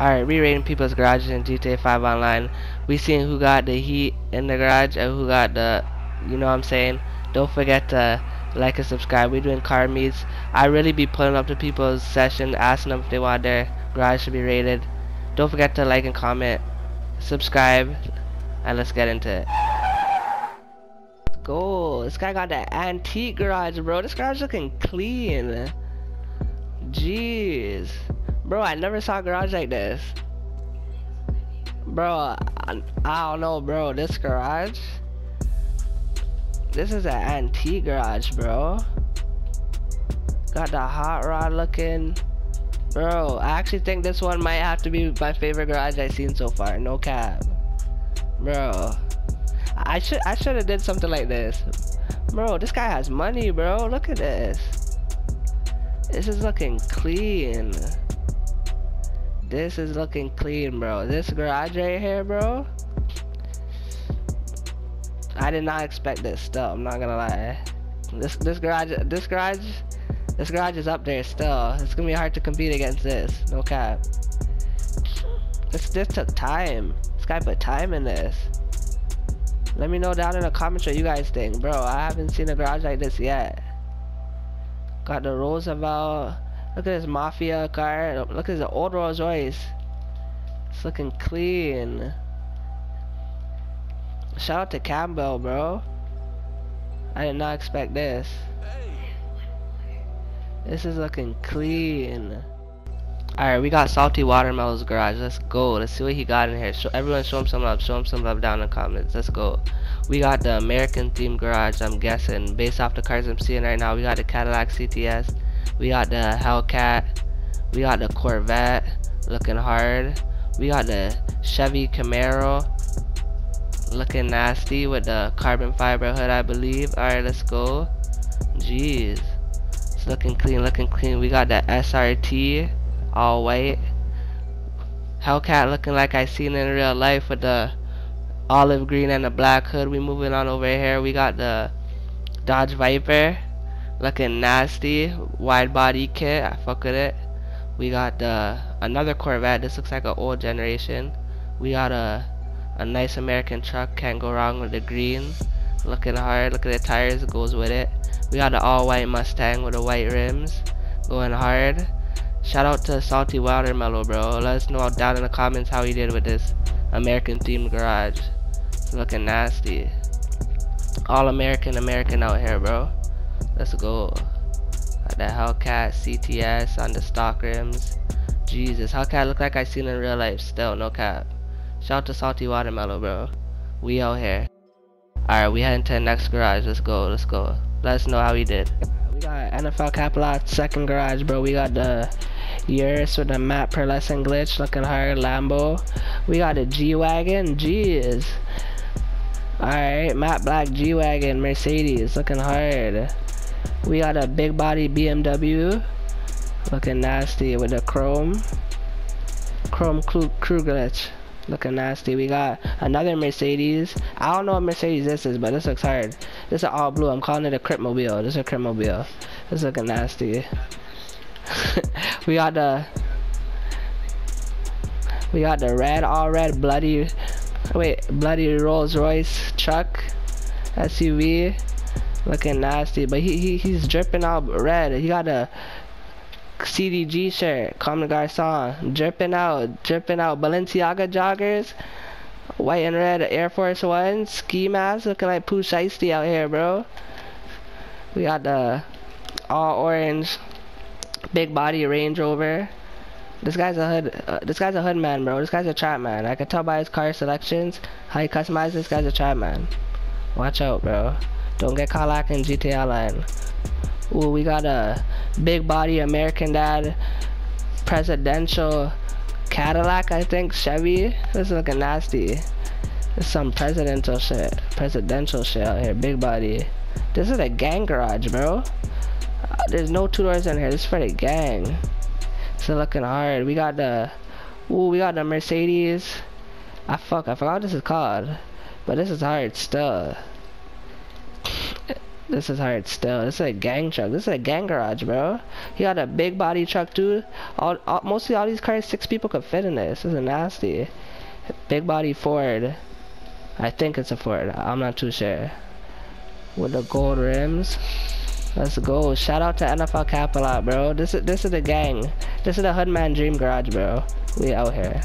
Alright, re-rating people's garages in GTA 5 Online. We seen who got the heat in the garage and who got the, you know what I'm saying? Don't forget to like and subscribe. We're doing car meets. I really be pulling up to people's session, asking them if they want their garage to be rated. Don't forget to like and comment, subscribe, and let's get into it. Let's go. This guy got that antique garage, bro. This garage looking clean. Jeez. Bro, I never saw a garage like this. Bro, I, I don't know, bro. This garage? This is an antique garage, bro. Got the hot rod looking. Bro, I actually think this one might have to be my favorite garage I've seen so far. No cap. Bro. I should I should have did something like this. Bro, this guy has money, bro. Look at this. This is looking clean. This is looking clean, bro. This garage right here, bro. I did not expect this stuff. I'm not gonna lie. This this garage this garage this garage is up there still. It's gonna be hard to compete against this. No cap. This this took time. This guy put time in this. Let me know down in the comments what you guys think, bro. I haven't seen a garage like this yet. Got the Roosevelt. Look at this Mafia car. Look at this old Rolls Royce. It's looking clean. Shout out to Campbell, bro. I did not expect this. This is looking clean. Alright, we got Salty Watermelon's garage. Let's go. Let's see what he got in here. Show, everyone show him some love. Show him some love down in the comments. Let's go. We got the American themed garage, I'm guessing. Based off the cars I'm seeing right now, we got the Cadillac CTS. We got the Hellcat. We got the Corvette looking hard. We got the Chevy Camaro looking nasty with the carbon fiber hood I believe. Alright, let's go. Jeez. It's looking clean, looking clean. We got the SRT all white. Hellcat looking like I seen in real life with the olive green and the black hood. We moving on over here. We got the Dodge Viper looking nasty wide body kit. I fuck with it. We got the another Corvette. This looks like an old generation. We got a a nice American truck. Can't go wrong with the green. Looking hard. Look at the tires. It goes with it. We got an all white Mustang with the white rims. Going hard. Shout out to Salty Watermelon bro. Let us know down in the comments how he did with this American themed garage. It's looking nasty. All American American out here bro Let's go. That Hellcat CTS on the stock rims. Jesus, Hellcat look like I seen in real life still, no cap. Shout out to Salty Watermelon, bro. We out here. Alright, we heading to the next garage. Let's go, let's go. Let us know how we did. We got NFL Cap Lot second garage, bro. We got the Urus with the map pearlescent glitch looking hard. Lambo. We got a G-Wagon. Jeez. Alright, matte black G-Wagon Mercedes looking hard. We got a big body BMW looking nasty with the chrome chrome glitch looking nasty. We got another Mercedes. I don't know what Mercedes this is, but this looks hard. This is all blue. I'm calling it a Cryptmobile. This is a Cryptmobile. This is looking nasty. we got the we got the red, all red, bloody wait, bloody Rolls Royce truck SUV looking nasty. But he, he he's dripping out red. He got a CDG shirt, Comme des Garçons, dripping out, dripping out Balenciaga joggers, white and red Air Force One, ski mask, looking like Pooh Shiesty out here, bro. We got the all orange, big body Range Rover. This guy's a hood. Uh, this guy's a hood man, bro. This guy's a trap man. I can tell by his car selections how he customizes. This guy's a trap man. Watch out, bro. Don't get caught in GTA Online. Ooh, we got a big body American Dad presidential Cadillac, I think, Chevy. This is looking nasty. Is some presidential shit. Presidential shit out here. Big body. This is a gang garage, bro. Uh, there's no two doors in here. This is for the gang. It's looking hard. We got the, ooh, we got the Mercedes. I fuck, I forgot what this is called. But this is hard still. This is hard still. This is a gang truck. This is a gang garage, bro. He got a big body truck too. All, all mostly all these cars, six people could fit in this. This is nasty. Big body Ford. I think it's a Ford. I'm not too sure. With the gold rims. Let's go. Shout out to NFL Cap a lot, bro. This is this is the gang. This is the Hoodman Dream Garage, bro. We out here.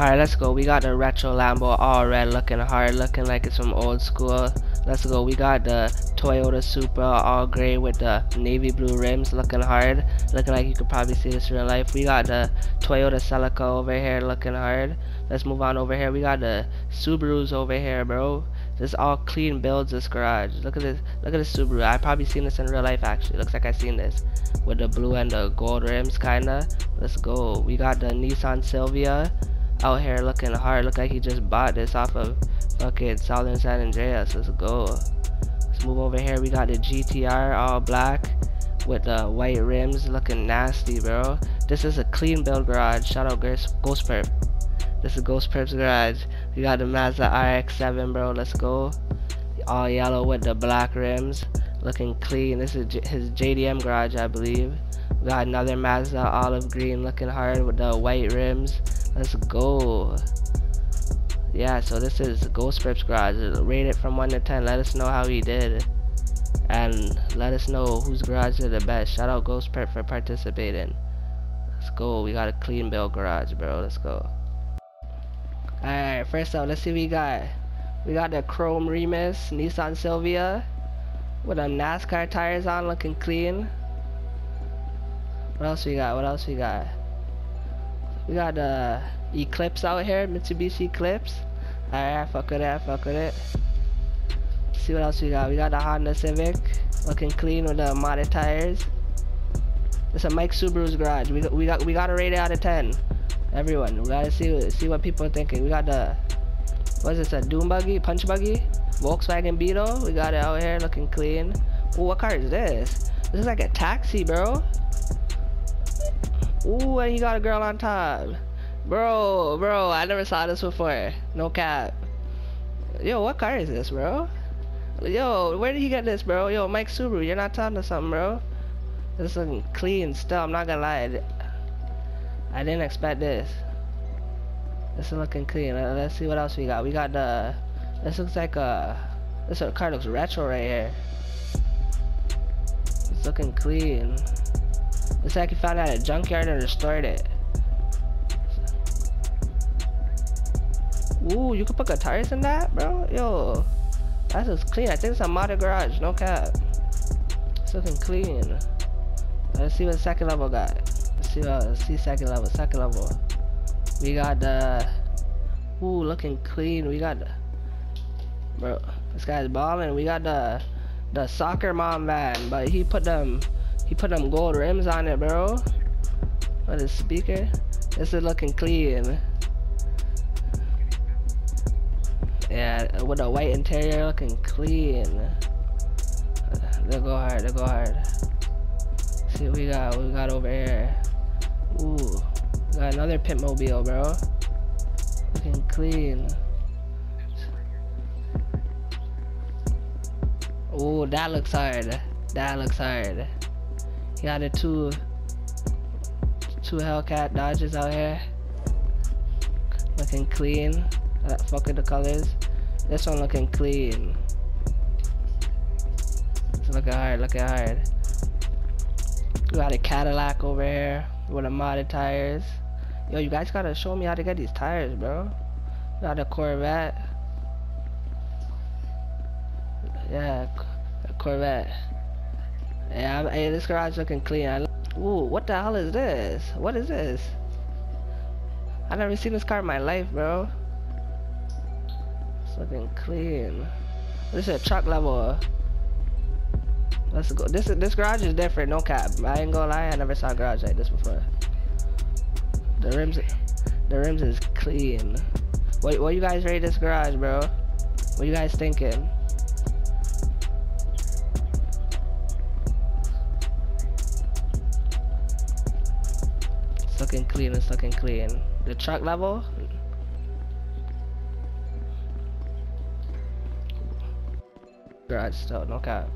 Alright, let's go. We got the retro Lambo all red looking hard, looking like it's from old school. Let's go. We got the Toyota Supra all gray with the navy blue rims looking hard. Looking like you could probably see this in real life. We got the Toyota Celica over here looking hard. Let's move on over here. We got the Subarus over here, bro. This all clean builds this garage. Look at this. Look at this Subaru. I probably seen this in real life actually. Looks like I seen this with the blue and the gold rims kinda. Let's go. We got the Nissan Silvia out here looking hard. Look like he just bought this off of fucking Southern San Andreas. Let's go. Let's move over here. We got the GTR all black with the white rims looking nasty, bro. This is a clean build garage. Shout out Ghost, Ghost Perp. This is Ghost Perp's garage. We got the Mazda RX-7, bro. Let's go. All yellow with the black rims. Looking clean. This is J his JDM garage, I believe. Got another Mazda uh, olive green looking hard with the white rims. Let's go. Yeah, so this is Ghost Perp's Garage. Rate it from 1 to 10. Let us know how he did. And let us know whose garage is the best. Shout out Ghost Perp for participating. Let's go. We got a clean build garage, bro. Let's go. Alright, first up, let's see what we got. We got the Chrome Remus Nissan Silvia with them NASCAR tires on looking clean. What else we got? What else we got? We got the Eclipse out here, Mitsubishi Eclipse. Alright, fuck with it, fuck with it. Let's see what else we got. We got the Honda Civic, looking clean with the modded tires. It's a Mike Subaru's garage. We got, we got we got a rate out of 10. Everyone, we gotta see see what people are thinking. We got the what is this? A dune buggy, punch buggy, Volkswagen Beetle. We got it out here looking clean. Ooh, what car is this? This is like a taxi, bro. Ooh, and he got a girl on top. Bro, bro, I never saw this before. No cap. Yo, what car is this, bro? Yo, where did he get this, bro? Yo, Mike Subaru, you're not talking to something, bro. This looking clean still, I'm not gonna lie. I didn't expect this. This is looking clean. Uh, let's see what else we got. We got the. This looks like a. This car looks retro right here. It's looking clean. Looks like he found it at a junkyard and restored it. Ooh, you could put guitars in that, bro? Yo, that's just clean. I think it's a modded garage, no cap. It's looking clean. Let's see what second level got. Let's see what, let's see second level, second level. We got the, ooh, looking clean. We got the, bro, this guy's balling. We got the, the soccer mom van, but he put them, he put them gold rims on it, bro. What is speaker? This is looking clean. Yeah, with a white interior looking clean. They'll go hard, they'll go hard. See what we got, what we got over here. Ooh, got another pimp mobile, bro. Looking clean. Ooh, that looks hard. That looks hard. Got the two, two Hellcat Dodges out here. Looking clean. Uh, fuck with the colors. This one looking clean. It's looking hard, looking hard. Got a Cadillac over here with the modded tires. Yo, you guys gotta show me how to get these tires, bro. Got a Corvette. Yeah, a Corvette. Yeah, hey, this garage looking clean. I, ooh, what the hell is this? What is this? I never seen this car in my life, bro. It's looking clean. This is a truck level. Let's go. This this garage is different, no cap. I ain't gonna lie, I never saw a garage like this before. The rims, the rims is clean. What what you guys rate this garage, bro? What you guys thinking? Looking clean. It's looking clean. The truck level, garage still, no cap.